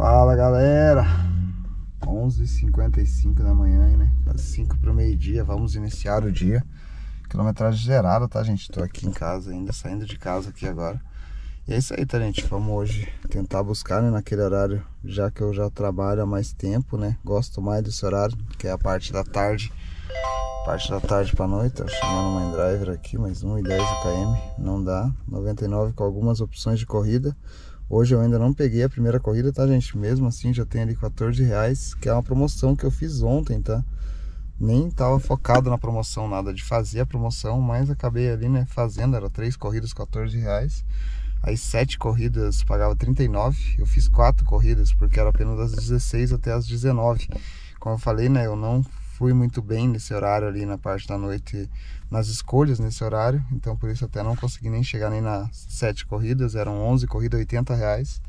Fala galera, 11h55 da manhã, né? Quase 5 para o meio-dia, vamos iniciar o dia. Quilometragem zerada, tá, gente? Tô aqui em casa ainda, saindo de casa aqui agora. E é isso aí, tá, gente? Vamos hoje tentar buscar, né, naquele horário, já que eu já trabalho há mais tempo, né? Gosto mais desse horário, que é a parte da tarde. Parte da tarde pra noite, tô chamando uma driver aqui, mais 1 e 10 km, não dá. 99 com algumas opções de corrida. Hoje eu ainda não peguei a primeira corrida, tá, gente? Mesmo assim, já tem ali 14 reais, que é uma promoção que eu fiz ontem, tá? Nem tava focado na promoção, nada de fazer a promoção, mas acabei ali, né, fazendo, era três corridas, 14 reais. Aí sete corridas pagava 39, eu fiz quatro corridas, porque era apenas das 16 até as 19. Como eu falei, né, eu não fui muito bem nesse horário ali na parte da noite nas escolhas nesse horário, então por isso até não consegui nem chegar nem nas sete corridas, eram 11 corridas, 80 reais,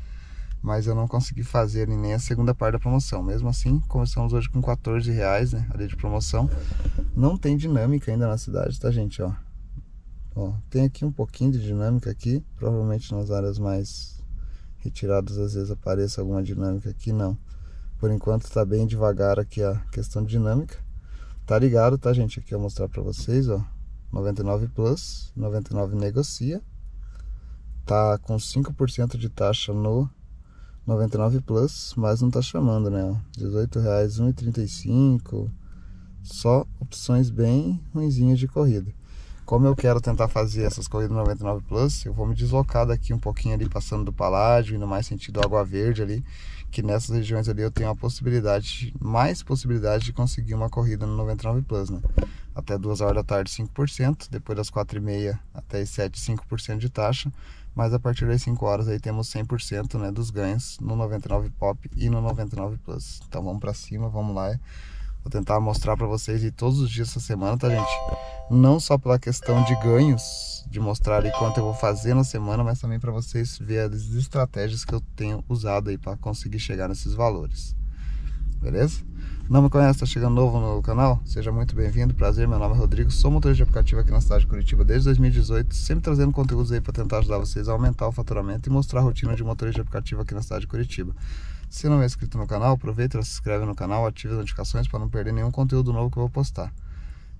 mas eu não consegui fazer nem a segunda parte da promoção. Mesmo assim, começamos hoje com 14 reais, né, ali de promoção. Não tem dinâmica ainda na cidade, tá gente, ó. Ó, tem aqui um pouquinho de dinâmica aqui, provavelmente nas áreas mais retiradas às vezes apareça alguma dinâmica aqui, não. Por enquanto tá bem devagar aqui a questão dinâmica. Tá ligado, tá, gente? Aqui eu vou mostrar pra vocês, ó. 99 Plus, 99 negocia. Tá com 5% de taxa no 99 Plus, mas não tá chamando, né? R$18,00, 1,35. Só opções bem ruinzinhas de corrida. Como eu quero tentar fazer essas corridas 99 Plus, eu vou me deslocar daqui um pouquinho ali, passando do Paládio, indo mais sentido Água Verde ali, que nessas regiões ali eu tenho a possibilidade, mais possibilidade de conseguir uma corrida no 99 Plus, né? Até 2 horas da tarde 5%, depois das 4 e meia até as 7, 5% de taxa, mas a partir das 5 horas aí temos 100% né, dos ganhos no 99 Pop e no 99 Plus. Então vamos para cima, vamos lá. Vou tentar mostrar para vocês de todos os dias essa semana, tá gente? Não só pela questão de ganhos, de mostrar ali quanto eu vou fazer na semana, mas também para vocês verem as estratégias que eu tenho usado aí para conseguir chegar nesses valores. Beleza? Não me conhece, está chegando novo no canal? Seja muito bem-vindo, prazer, meu nome é Rodrigo, sou motorista de aplicativo aqui na cidade de Curitiba desde 2018, sempre trazendo conteúdos aí para tentar ajudar vocês a aumentar o faturamento e mostrar a rotina de motorista de aplicativo aqui na cidade de Curitiba. Se não é inscrito no canal, aproveita e se inscreve no canal, ative as notificações para não perder nenhum conteúdo novo que eu vou postar.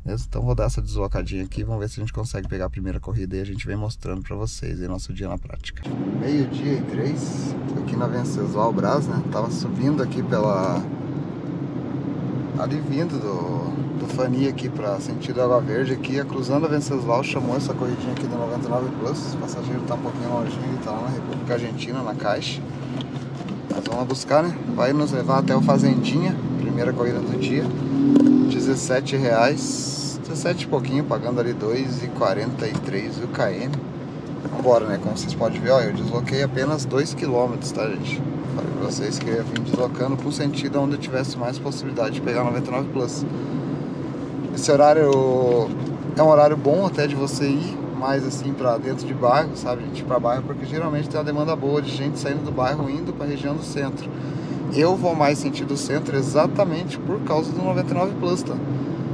Beleza? Então vou dar essa deslocadinha aqui, vamos ver se a gente consegue pegar a primeira corrida e a gente vem mostrando para vocês aí nosso dia na prática. Meio dia e três, aqui na Venceslau Brás, né? Tava subindo aqui pela... Ali vindo do, do Fani aqui para sentido Água Verde aqui, cruzando a Venceslau, chamou essa corridinha aqui do 99 Plus. O passageiro tá um pouquinho longe, ele tá lá na República Argentina, na Caixa. Vamos buscar, né? Vai nos levar até o Fazendinha, primeira corrida do dia. 17 reais, 17 e pouquinho, pagando ali 2,43 o KM. Vambora, né? Como vocês podem ver, ó, eu desloquei apenas 2 km, tá, gente? Falei pra vocês que eu ia vir deslocando pro sentido onde eu tivesse mais possibilidade de pegar 99 Plus. Esse horário é um horário bom até de você ir mais assim para dentro de bairro, sabe, gente, para bairro, porque geralmente tem uma demanda boa de gente saindo do bairro indo para a região do centro. Eu vou mais sentido centro exatamente por causa do 99 Plus, tá?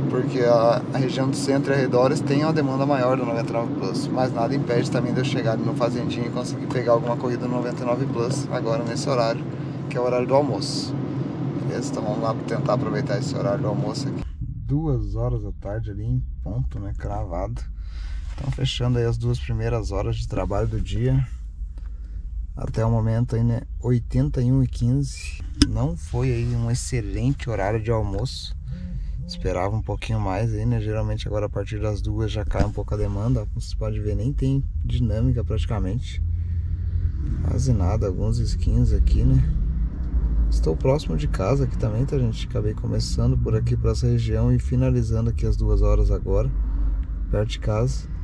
Porque a, a região do centro e arredores tem uma demanda maior do 99 Plus, mas nada impede também de eu chegar no Fazendinho e conseguir pegar alguma corrida no 99 Plus agora nesse horário, que é o horário do almoço. Beleza? Então vamos lá tentar aproveitar esse horário do almoço aqui. Duas horas da tarde ali em ponto, né? Cravado. Então fechando aí as duas primeiras horas de trabalho do dia. Até o momento aí, né? 81 e 15. Não foi aí um excelente horário de almoço. Esperava um pouquinho mais aí, né? Geralmente agora a partir das duas já cai um pouco a demanda. Como vocês podem ver, nem tem dinâmica praticamente. Quase nada, alguns skins aqui, né? Estou próximo de casa aqui também, tá gente? Acabei começando por aqui para essa região e finalizando aqui as duas horas agora, perto de casa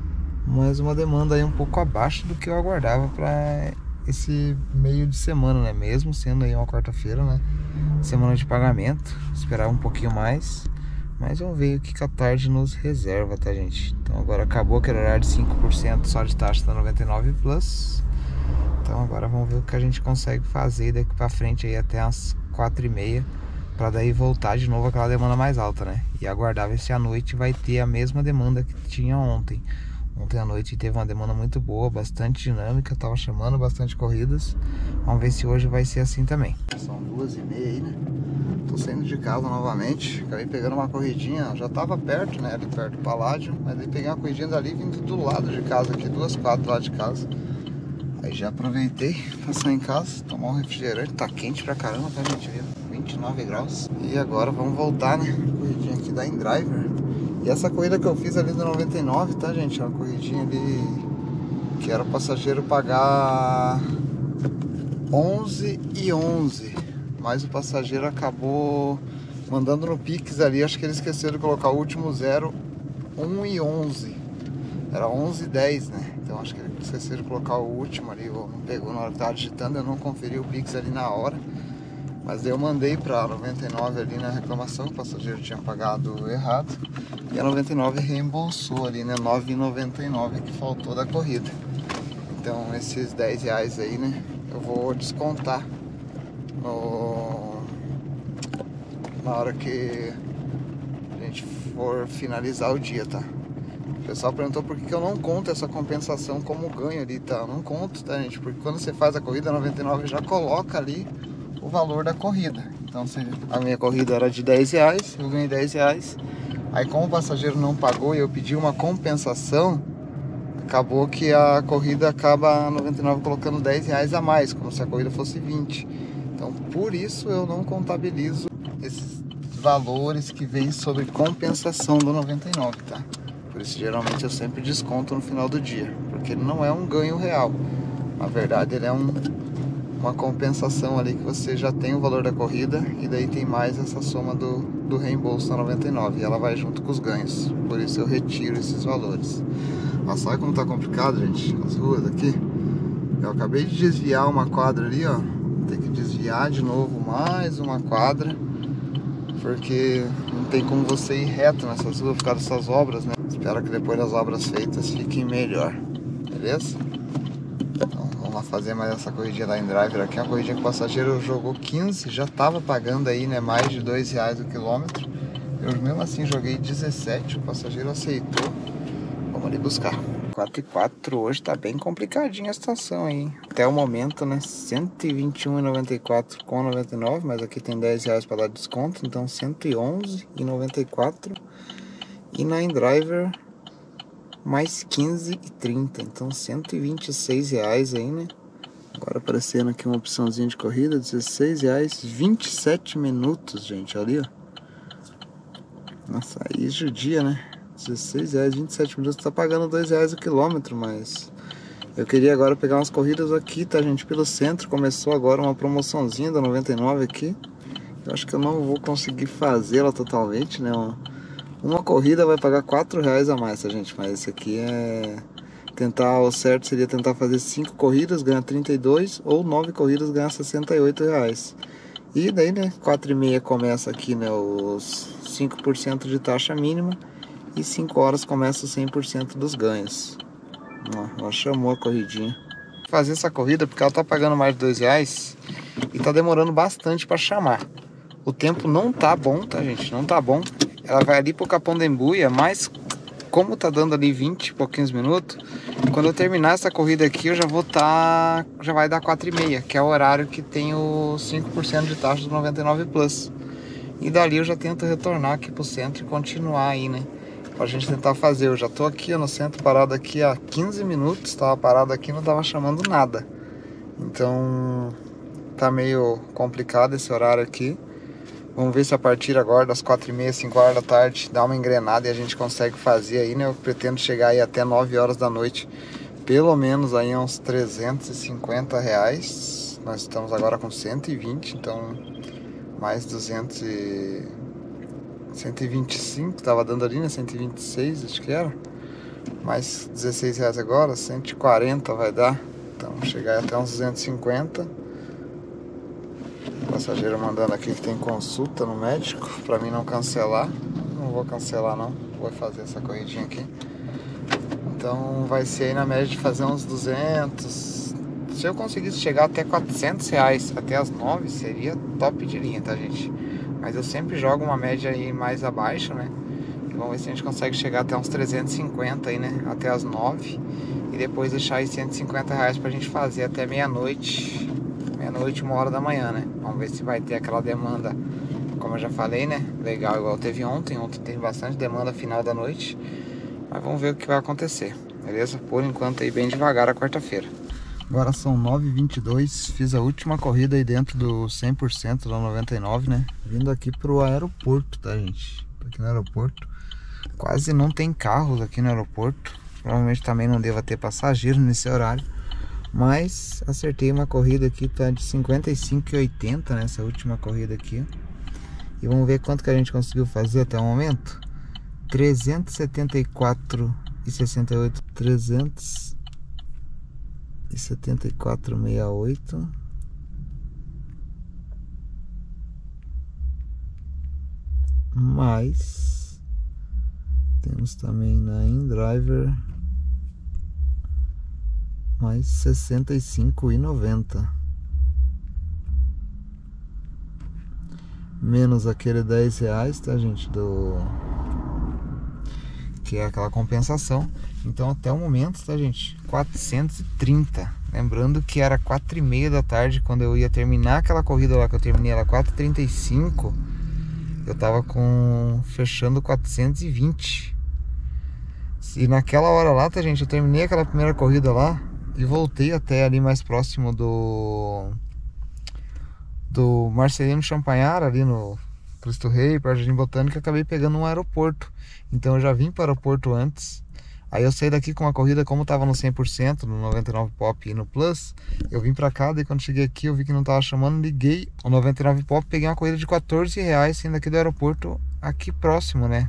mas uma demanda aí um pouco abaixo do que eu aguardava para esse meio de semana, né? Mesmo sendo aí uma quarta-feira, né? Semana de pagamento, esperava um pouquinho mais, mas vamos ver o que a tarde nos reserva, tá, gente? Então agora acabou aquele horário de 5% só de taxa da 99 Plus. Então agora vamos ver o que a gente consegue fazer daqui para frente aí até as 4 e meia para daí voltar de novo aquela demanda mais alta, né? E aguardar ver se a noite vai ter a mesma demanda que tinha ontem Ontem à noite teve uma demanda muito boa, bastante dinâmica, tava chamando bastante corridas. Vamos ver se hoje vai ser assim também. São duas e meia aí, né? Tô saindo de casa novamente. Acabei pegando uma corridinha, já tava perto, né? Ali perto do Paládio. Mas aí peguei uma corridinha dali vindo do lado de casa aqui, duas quadras lado de casa. Aí já aproveitei, passar em casa, tomar um refrigerante. Tá quente pra caramba, tá gente? 29 graus. E agora vamos voltar, né? Corridinha aqui da Indriver. E essa corrida que eu fiz ali do 99, tá gente? É uma corridinha ali que era o passageiro pagar 11 e 11. Mas o passageiro acabou mandando no Pix ali, acho que ele esqueceu de colocar o último zero, 1 e 11. Era 11 e 10, né? Então acho que ele esqueceu de colocar o último ali, não pegou na hora que tava digitando, eu não conferi o Pix ali na hora. Mas eu mandei para 99 ali na reclamação, o passageiro tinha pagado errado. E a 99 reembolsou ali, né? 9,99 que faltou da corrida. Então esses 10 reais aí, né? Eu vou descontar no... na hora que a gente for finalizar o dia, tá? O pessoal perguntou por que, que eu não conto essa compensação como ganho ali, tá? Eu não conto, tá, gente? Porque quando você faz a corrida 99 já coloca ali o valor da corrida. Então se a minha corrida era de 10 reais, eu ganhei 10 reais. Aí como o passageiro não pagou e eu pedi uma compensação, acabou que a corrida acaba 99 colocando 10 reais a mais, como se a corrida fosse 20. Então por isso eu não contabilizo esses valores que vêm sobre compensação do 99, tá? Por isso geralmente eu sempre desconto no final do dia, porque ele não é um ganho real. Na verdade ele é um uma compensação ali que você já tem o valor da corrida e daí tem mais essa soma do, do reembolso na 99 e ela vai junto com os ganhos. Por isso eu retiro esses valores. Nossa, olha como tá complicado, gente, as ruas aqui. Eu acabei de desviar uma quadra ali, ó. Ter que desviar de novo mais uma quadra. Porque não tem como você ir reto nessas ruas por causa dessas obras, né? Espero que depois das obras feitas fiquem melhor. Beleza? Fazer mais essa corridinha da InDriver aqui. Uma corridinha que o passageiro jogou 15, já estava pagando aí, né? Mais de dois reais o quilômetro. Eu mesmo assim joguei 17, o passageiro aceitou. Vamos ali buscar. 4 e 4 hoje tá bem complicadinha a situação aí. Até o momento, né? 121,94 com 99, mas aqui tem 10 reais para dar desconto, então 111,94. E na InDriver mais 15 e 30, então 126 reais aí, né? Agora aparecendo aqui uma opçãozinha de corrida, 16 reais, 27 minutos, gente, ali, ó. Nossa, aí judia, né? 16 reais, 27 minutos, tá pagando 2 reais o quilômetro, mas... Eu queria agora pegar umas corridas aqui, tá, gente? Pelo centro, começou agora uma promoçãozinha da 99 aqui. Eu acho que eu não vou conseguir fazê-la totalmente, né? Uma corrida vai pagar 4 reais a mais, tá, gente? Mas esse aqui é... Tentar, o certo seria tentar fazer 5 corridas, ganhar 32, ou 9 corridas, ganhar 68 reais. E daí, né, 4 e meia começa aqui, né, os 5% de taxa mínima, e 5 horas começa o 100% dos ganhos. Ó, ela chamou a corridinha. Fazer essa corrida porque ela tá pagando mais de 2 reais e tá demorando bastante para chamar. O tempo não tá bom, tá, gente? Não tá bom. Ela vai ali pro Capão da Embuia, mas como tá dando ali 20 e pouquinhos minutos, quando eu terminar essa corrida aqui, eu já vou estar. Tá, já vai dar 4 e meia, que é o horário que tem o 5% de taxa do 99 Plus. E dali eu já tento retornar aqui pro centro e continuar aí, né? Pra gente tentar fazer. Eu já tô aqui no centro parado aqui há 15 minutos, tava parado aqui não tava chamando nada. Então tá meio complicado esse horário aqui. Vamos ver se a partir agora das 4 e meia, 5 horas da tarde dá uma engrenada e a gente consegue fazer aí, né? Eu pretendo chegar aí até 9 horas da noite, pelo menos aí uns 350 reais. Nós estamos agora com 120, então mais 200 e... 125 tava dando ali, né? 126 acho que era. Mais 16 reais agora, 140 vai dar. Então chegar até uns 250 passageiro mandando aqui que tem consulta no médico para mim não cancelar. Não vou cancelar não, vou fazer essa corridinha aqui. Então vai ser aí na média de fazer uns 200. Se eu conseguisse chegar até 400 reais até as 9 seria top de linha, tá gente? Mas eu sempre jogo uma média aí mais abaixo, né? Vamos ver se a gente consegue chegar até uns 350 aí, né? Até as 9. E depois deixar aí 150 reais pra gente fazer até meia-noite. Meia-noite, uma hora da manhã, né? Vamos ver se vai ter aquela demanda, como eu já falei, né? Legal, igual teve ontem. Ontem teve bastante demanda final da noite. Mas vamos ver o que vai acontecer, beleza? Por enquanto aí bem devagar a quarta-feira. Agora são 9h22, fiz a última corrida aí dentro do 100% da 99, né? Vindo aqui pro aeroporto, tá gente? Tô aqui no aeroporto. Quase não tem carros aqui no aeroporto. Provavelmente também não deva ter passageiro nesse horário. Mas acertei uma corrida aqui, tá de 55,80 nessa última corrida aqui. E vamos ver quanto que a gente conseguiu fazer até o momento. 374,68 300 e setenta e quatro meia oito mais temos também na InDriver mais e noventa menos aquele dez reais tá gente do que é aquela compensação então até o momento, tá gente? 430. Lembrando que era 4 e meia da tarde quando eu ia terminar aquela corrida lá que eu terminei ela 4:35. Eu tava com fechando 420. E naquela hora lá, tá gente? Eu terminei aquela primeira corrida lá e voltei até ali mais próximo do do Marcelino Champagnat ali no Cristo Rei, para Jardim Botânico, acabei pegando um aeroporto. Então eu já vim para o aeroporto antes Aí eu saí daqui com uma corrida, como tava no 100%, no 99 Pop e no Plus, eu vim pra cá, daí quando cheguei aqui eu vi que não tava chamando, liguei o 99 Pop, peguei uma corrida de 14 reais saindo aqui do aeroporto, aqui próximo, né?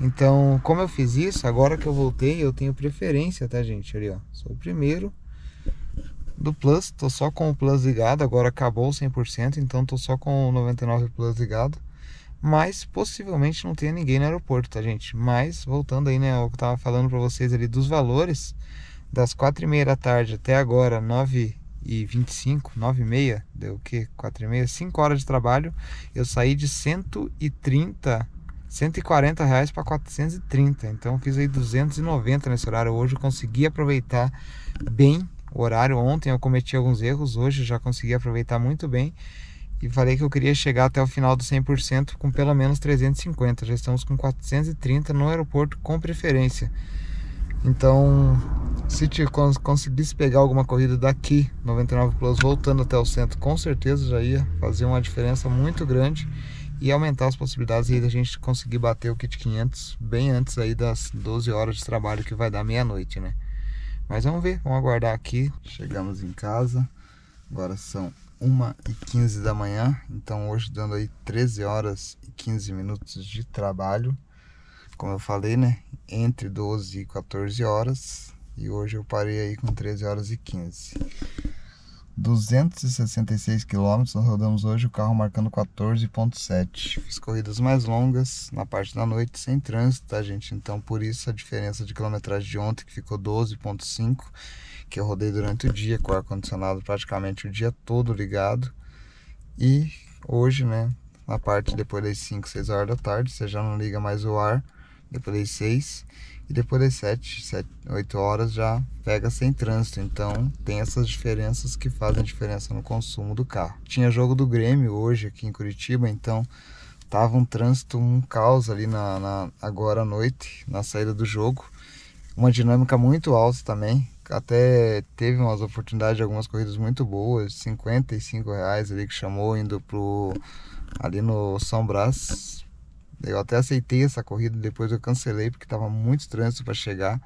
Então, como eu fiz isso, agora que eu voltei, eu tenho preferência, tá gente? Ali, ó, sou o primeiro do Plus, tô só com o Plus ligado, agora acabou o 100%, então tô só com o 99 Plus ligado mas possivelmente não tenha ninguém no aeroporto, tá gente? Mas voltando aí, né, ao que eu tava falando para vocês ali dos valores, das quatro e meia da tarde até agora, nove e 25, 9 e meia, deu o que? 4 e meia, 5 horas de trabalho, eu saí de 130, 140 reais para 430, então fiz aí 290 nesse horário, hoje consegui aproveitar bem o horário, ontem eu cometi alguns erros, hoje já consegui aproveitar muito bem, e falei que eu queria chegar até o final do 100% com pelo menos 350. Já estamos com 430 no aeroporto com preferência. Então, se te conseguisse pegar alguma corrida daqui, 99 Plus, voltando até o centro, com certeza já ia fazer uma diferença muito grande e aumentar as possibilidades aí da gente conseguir bater o kit 500 bem antes aí das 12 horas de trabalho que vai dar meia-noite, né? Mas vamos ver, vamos aguardar aqui. Chegamos em casa, agora são 1 e 15 da manhã, então hoje dando aí 13 horas e 15 minutos de trabalho, como eu falei, né, entre 12 e 14 horas, e hoje eu parei aí com 13 horas e 15. 266 quilômetros, nós rodamos hoje o carro marcando 14.7. Fiz corridas mais longas na parte da noite sem trânsito, tá gente? Então por isso a diferença de quilometragem de ontem que ficou 12.5 que eu rodei durante o dia com o ar-condicionado praticamente o dia todo ligado. E hoje, né, na parte depois das 5, 6 horas da tarde, você já não liga mais o ar, depois das 6 e depois das 7, 7 8 horas já pega sem trânsito. Então tem essas diferenças que fazem diferença no consumo do carro. Tinha jogo do Grêmio hoje aqui em Curitiba, então tava um trânsito, um caos ali na, na agora à noite, na saída do jogo. Uma dinâmica muito alta também até teve umas oportunidades de algumas corridas muito boas, 55 reais ali que chamou indo pro ali no São Brás. Eu até aceitei essa corrida, depois eu cancelei porque tava muito trânsito para chegar.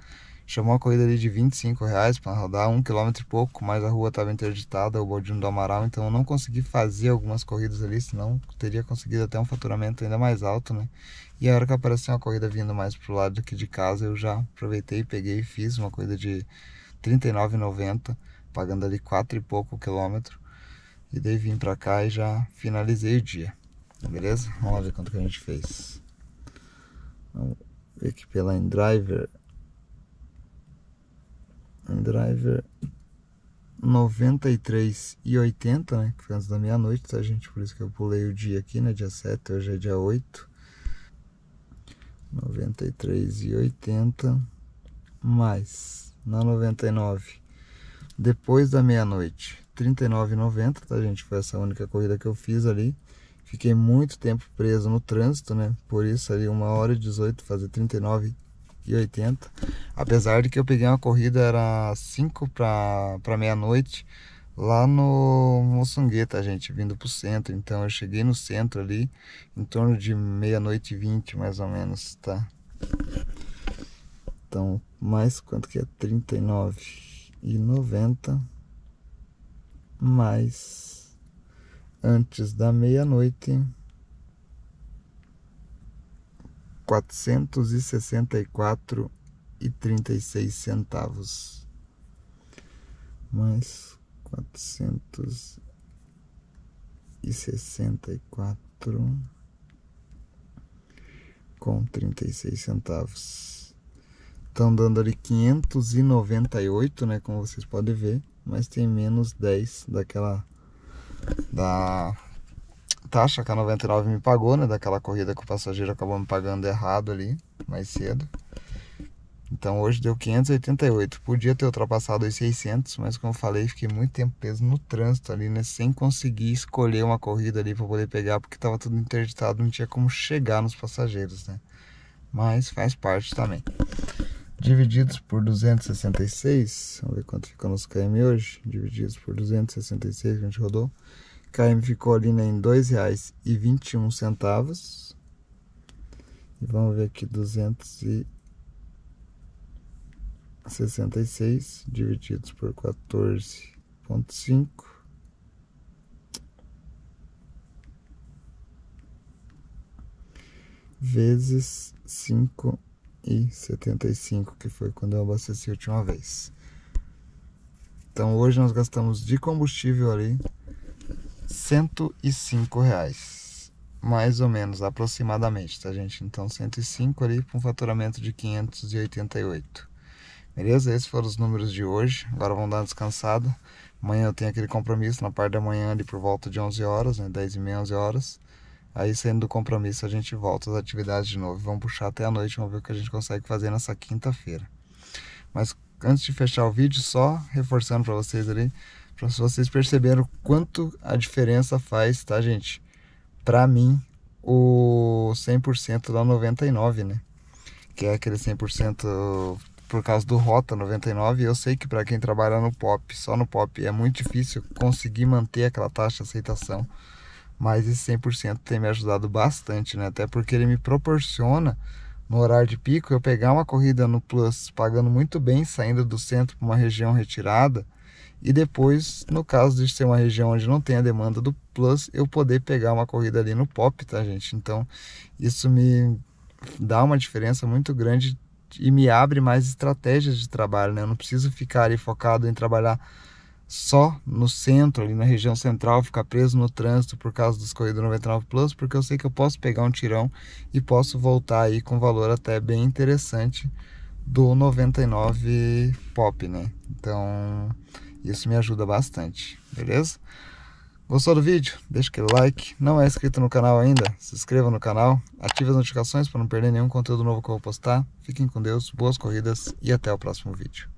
Chamou a corrida ali de 25 reais para rodar um quilômetro e pouco, mas a rua estava interditada, o Baldino do Amaral, então eu não consegui fazer algumas corridas ali, senão teria conseguido até um faturamento ainda mais alto, né? E a hora que apareceu uma corrida vindo mais pro lado aqui de casa, eu já aproveitei, peguei e fiz uma corrida de 39,90, pagando ali quatro e pouco quilômetro. E daí vim pra cá e já finalizei o dia. Beleza? Vamos ver quanto que a gente fez. Vamos ver aqui pela InDriver. InDriver 93,80, né? Que foi antes da meia-noite, tá, gente? Por isso que eu pulei o dia aqui, né? Dia 7, hoje é dia 8. 93,80 mais na 99 depois da meia-noite 39,90 tá gente foi essa única corrida que eu fiz ali fiquei muito tempo preso no trânsito né por isso ali uma hora e 18 fazer 39,80 apesar de que eu peguei uma corrida era 5 para meia-noite lá no Moçangueta, gente, vindo pro centro. Então eu cheguei no centro ali em torno de meia-noite e vinte, mais ou menos, tá? Então, mais quanto que é? 39 e 90 mais antes da meia-noite 464 e 36 centavos mais quatrocentos e sessenta e quatro com trinta e seis centavos. Estão dando ali quinhentos e noventa e oito, né? Como vocês podem ver, mas tem menos dez daquela da taxa que a 99 me pagou, né? Daquela corrida que o passageiro acabou me pagando errado ali mais cedo. Então hoje deu 588. Podia ter ultrapassado os 600, mas como eu falei, fiquei muito tempo preso no trânsito ali, né? Sem conseguir escolher uma corrida ali para poder pegar, porque estava tudo interditado, não tinha como chegar nos passageiros, né? Mas faz parte também. Divididos por 266, vamos ver quanto ficou nos KM hoje. Divididos por 266 que a gente rodou. KM ficou ali né, em R$ 2,21. E vamos ver aqui 200 e 66 divididos por 14.5 vezes 5 e 75 que foi quando eu abasteci a última vez. Então hoje nós gastamos de combustível ali 105 reais, mais ou menos, aproximadamente, tá gente? Então 105 ali com um faturamento de 588. Beleza? Esses foram os números de hoje. Agora vamos dar uma descansada. Amanhã eu tenho aquele compromisso na parte da manhã ali por volta de 11 horas, né? 10 e meia, 11 horas. Aí saindo do compromisso a gente volta às atividades de novo. Vamos puxar até a noite, vamos ver o que a gente consegue fazer nessa quinta-feira. Mas antes de fechar o vídeo, só reforçando para vocês ali, para vocês perceberem o quanto a diferença faz, tá, gente? Para mim, o 100% da 99, né? Que é aquele 100% por causa do Rota 99. Eu sei que para quem trabalha no pop, só no pop, é muito difícil conseguir manter aquela taxa de aceitação. Mas esse 100% tem me ajudado bastante, né? Até porque ele me proporciona no horário de pico eu pegar uma corrida no Plus pagando muito bem, saindo do centro para uma região retirada. E depois, no caso de ser uma região onde não tem a demanda do Plus, eu poder pegar uma corrida ali no Pop, tá, gente? Então, isso me dá uma diferença muito grande e me abre mais estratégias de trabalho, né? Eu não preciso ficar ali focado em trabalhar só no centro, ali na região central, ficar preso no trânsito por causa dos Corridos 99 Plus, porque eu sei que eu posso pegar um tirão e posso voltar aí com valor até bem interessante do 99 Pop, né? Então, isso me ajuda bastante, beleza? Gostou do vídeo? Deixa aquele like. Não é inscrito no canal ainda? Se inscreva no canal. Ative as notificações para não perder nenhum conteúdo novo que eu vou postar. Fiquem com Deus, boas corridas e até o próximo vídeo.